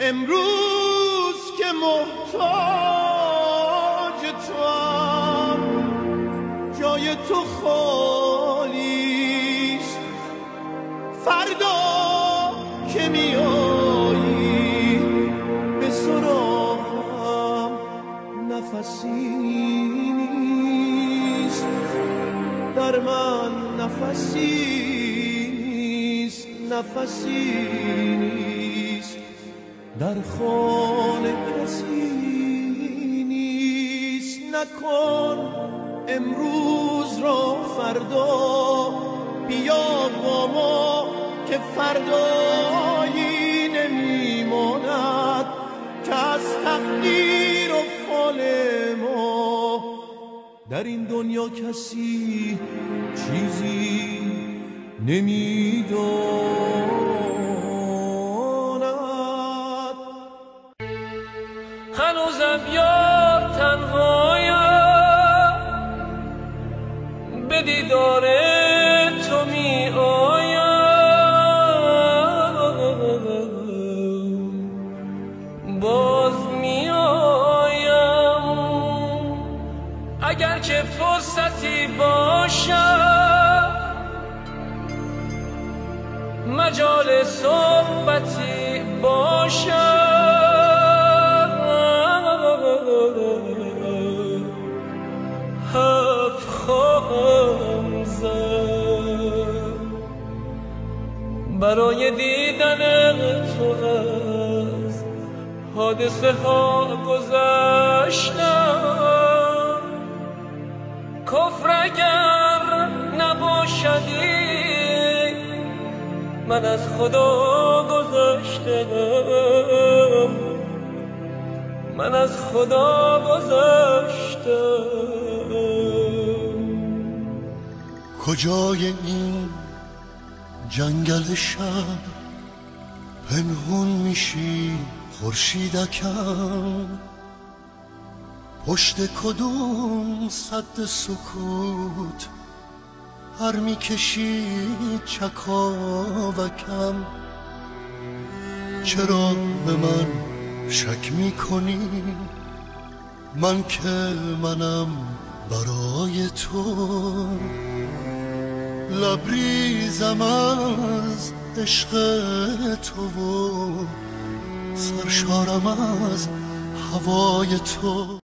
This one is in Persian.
امروز که محتاج تو هم جای تو خالیست فردا که میایی به سراغم نفسی نیست. در من نفسی نیست نفسی نیست. در خانه کسی نیست نکن امروز را فردا. بیا با ما که فردایی نمیماند که از تقدیر و فال ما. در این دنیا کسی چیزی نمی‌داند. هنوزم یاد تنهایم. به دیدار تو می آیم باز می آیم اگر که فرصتی باشد مجال صحبتی برای دیدن تو از حادثه ها گذشتم. کفر اگر نباشدی من از خدا گذشتم من از خدا گذشتم کجای این جنگل شب پنهون میشی خورشیدکم. پشت کدوم صد سکوت هر می‌کشی چکاوکم. چرا به من شک می‌کنی؟ من که منم برای تو. لبریزم از عشق تو و سرشارم از هوای تو.